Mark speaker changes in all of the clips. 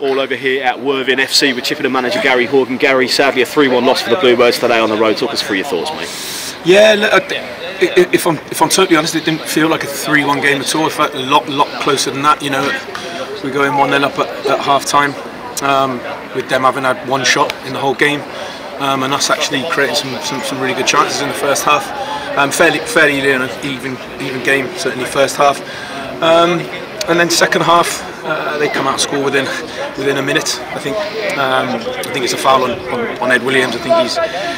Speaker 1: all over here at Worthing FC with Chippenham manager Gary Horgan. Gary, sadly a 3-1 loss for the Bluebirds today on the road. Talk us through your thoughts, mate.
Speaker 2: Yeah, look, if I'm if I'm totally honest, it didn't feel like a three-one game at all. It felt a lot lot closer than that. You know, we go in one 0 up at, at half time, um, with them having had one shot in the whole game, um, and us actually creating some, some, some really good chances in the first half. Um, fairly fairly even even game certainly first half, um, and then second half uh, they come out score within within a minute. I think um, I think it's a foul on, on, on Ed Williams. I think he's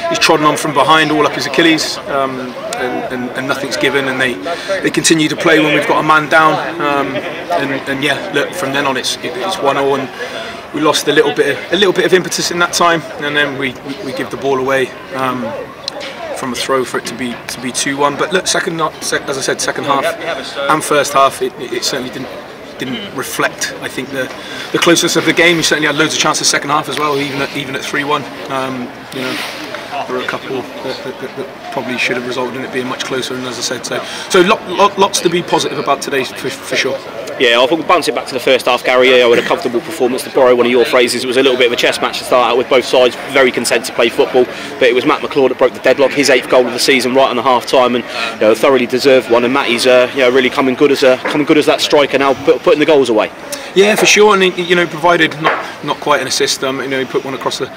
Speaker 2: he's trodden on from behind all up his Achilles. Um, and, and, and, nothing's given, and they, they continue to play when we've got a man down. Um, and, and, yeah, look, from then on it's it's one 0 and we lost a little bit of, a little bit of impetus in that time, and then we, we, we give the ball away. Um, from a throw for it to be to be two one, but look, second as I said, second half and first half, it, it certainly didn't didn't reflect. I think the the closeness of the game. We certainly had loads of chances second half as well, even at even at three one. Um, you know, there were a couple that, that, that, that, probably should have resulted in it being much closer. And as I said, so so lot, lot, lots to be positive about today for, for sure.
Speaker 1: Yeah, I think we'll bounce it back to the first half, Gary. Yeah, with a comfortable performance. To borrow one of your phrases, it was a little bit of a chess match to start out with both sides very content to play football. But it was Matt McClure that broke the deadlock, his eighth goal of the season, right on the half time, and you know, thoroughly deserved one. And Matty's uh, you know, really coming good as a coming good as that striker now, putting the goals away.
Speaker 2: Yeah, for sure. And he, you know, provided not not quite an assist. Um, you know, he put one across the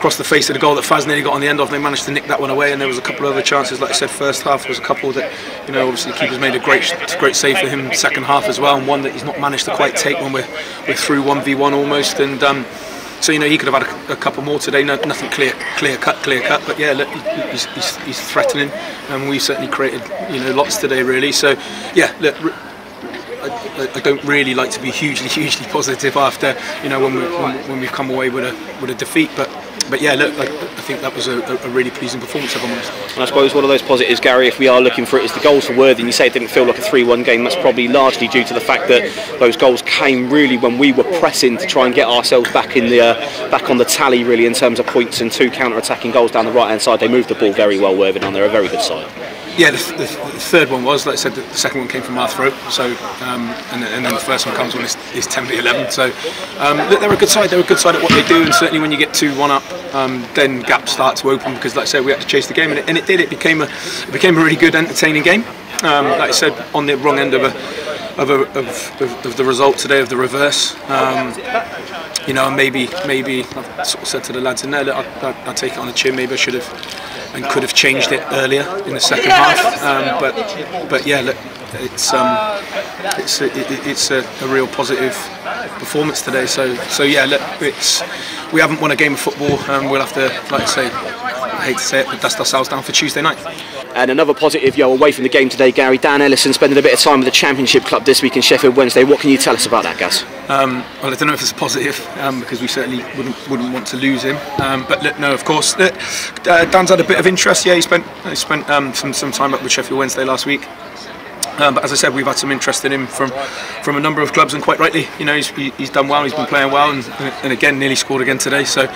Speaker 2: across the face of the goal that Faz nearly got on the end of. They managed to nick that one away, and there was a couple of other chances. Like I said, first half there was a couple that, you know, obviously the keeper's made a great, great save for him. Second half as well, and one that he's not managed to quite take when we're we're through one v one almost. And um, so you know he could have had a, a couple more today. No, nothing clear, clear cut, clear cut. But yeah, look, he's, he's, he's threatening, and we certainly created you know lots today really. So yeah, look. I, I, don't really like to be hugely, hugely positive after you know when, we, when, when we've come away with a with a defeat, but but yeah, look, I, I think that was a, a, really pleasing performance. If I'm honest.
Speaker 1: And I suppose one of those positives, Gary, if we are looking for it, is the goals for Worthing. You say it didn't feel like a 3-1 game. That's probably largely due to the fact that those goals came really when we were pressing to try and get ourselves back in the uh, back on the tally, really, in terms of points and two counter-attacking goals down the right-hand side. They moved the ball very well, Worthing, and they're a very good side
Speaker 2: yeah, the, the, the, third one was, like I said, the, second one came from our throat. So, um, and, and, then the first one comes when it's, it's 10 to 11. So, um, they're a good side. They're a good side at what they do, and certainly when you get two one up, um, then gaps start to open because, like I said, we had to chase the game, and it, and it did. It became a it became a really good, entertaining game. Um, like I said, on the wrong end of a. Of, a, of, of, of the result today, of the reverse, um, you know, maybe maybe I've sort of said to the lads in there that I, I, I take it on the chin. Maybe I should have and could have changed it earlier in the second half. Um, but but yeah, look, it's um, it's a, it, it's a, a, real positive performance today. So so yeah, look, it's we haven't won a game of football, and we'll have to, like I say, I hate to say it, but dust ourselves down for Tuesday night.
Speaker 1: And another positive, yo, away from the game today, Gary Dan Ellison spending a bit of time with the Championship Club this week in Sheffield Wednesday. What can you tell us about that, Gaz?
Speaker 2: Um, well, I don't know if it's a positive um, because we certainly wouldn't wouldn't want to lose him. Um, but no, of course, uh, Dan's had a bit of interest. Yeah, he spent he spent um, some some time up with Sheffield Wednesday last week. Um, but as I said, we've had some interest in him from from a number of clubs, and quite rightly, you know, he's, he's done well. He's been playing well, and, and again, nearly scored again today. So,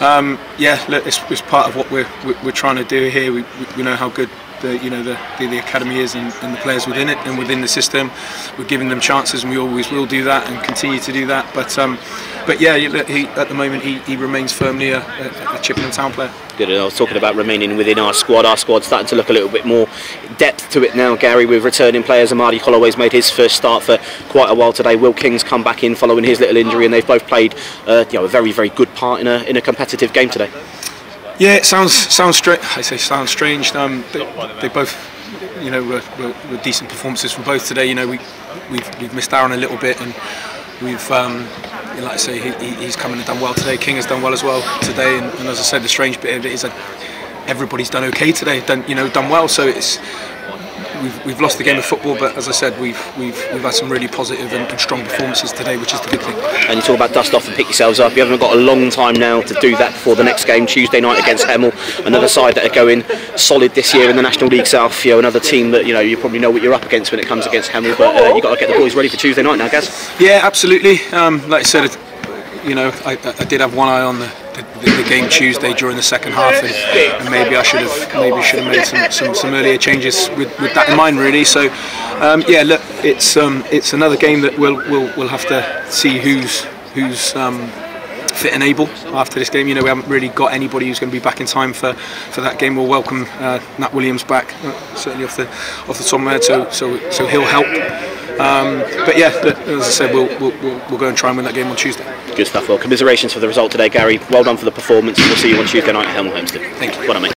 Speaker 2: um, yeah, look, it's, it's, part of what we're we're trying to do here. We, we know how good the you know the, the, the academy is and, and, the players within it and within the system. We're giving them chances, and we always will do that and continue to do that. But um, but yeah, he, at the moment he, he remains firmly a, a, a Chippenham Town player.
Speaker 1: Good. And I was talking about remaining within our squad. Our squad starting to look a little bit more depth to it now, Gary. With returning players, Amadi Holloway's made his first start for quite a while today. Will King's come back in following his little injury, and they've both played uh, you know a very very good part in a in a competitive game today.
Speaker 2: Yeah, it sounds sounds strange. I say sounds strange. Um, they, they both you know were, were, were, decent performances from both today. You know we we've, we've missed Aaron a little bit and we've um, like I say he, he's come and done well today. King has done well as well today and, and, as I said the strange bit of it is that everybody's done okay today. Done you know done well. So it's we've, we've lost the game of football, but as I said, we've we've we've had some really positive and, and strong performances today, which is the good thing.
Speaker 1: And you talk about dust off and pick yourselves up. You haven't got a long time now to do that before the next game Tuesday night against Hemel, another side that are going solid this year in the National League South. You know, another team that you know you probably know what you're up against when it comes against Hemel, but uh, you got to get the boys ready for Tuesday night now, guys.
Speaker 2: Yeah, absolutely. Um, like I said, you know, I, I did have one eye on the the, the, game Tuesday during the second half, and, and, maybe I should have maybe should have made some, some, some earlier changes with, with that in mind, really. So, um, yeah, look, it's um, it's another game that we'll, we'll we'll have to see who's who's um, fit and able after this game. You know, we haven't really got anybody who's going to be back in time for, for that game. We'll welcome uh, Nat Williams back, uh, certainly off the off the top of my head, so so so he'll help. Um, but yeah, as I said, we'll, we'll, we'll, go and try and win that game on Tuesday.
Speaker 1: Good stuff. Well, commiserations for the result today, Gary. Well done for the performance, we'll see you on Tuesday night at Hemel Hempstead.
Speaker 2: Thank you.
Speaker 1: Well done, mate.